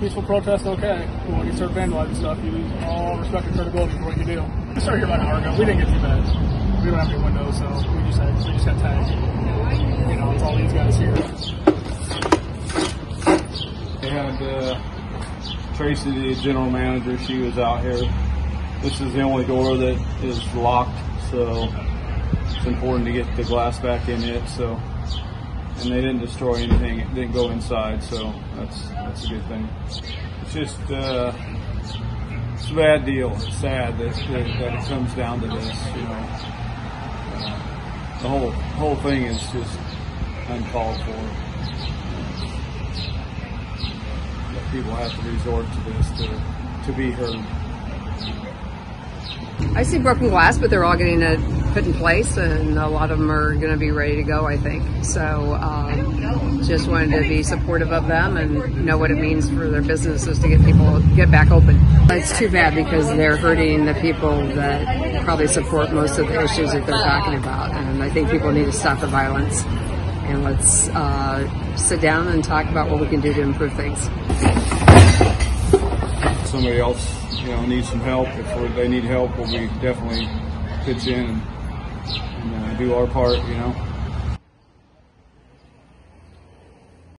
Peaceful protest, okay. But when you start vandalizing stuff, you lose all respect and credibility for what you do. We started here about an hour ago. We didn't get too bad. We don't have any windows, so we just had we just got tagged. You know, it's all these guys here. And uh, Tracy, the general manager. She was out here. This is the only door that is locked, so it's important to get the glass back in it. So, and they didn't destroy anything. It didn't go inside, so that's that's a good thing. It's just uh, it's a bad deal. It's sad that, that, it comes down to this. You know, uh, the whole whole thing is just uncalled for. that people have to resort to this to, to be heard. I see broken glass, but they're all getting it put in place, and a lot of them are going to be ready to go. I think so. Um, just wanted to be supportive of them and know what it means for their businesses to get people get back open. It's too bad because they're hurting the people that probably support most of the issues that they're talking about, and I think people need to stop the violence and let's uh, sit down and talk about what we can do to improve things. Somebody else, you know, needs some help. If they need help, we'll be definitely pitch in and uh, do our part. You know.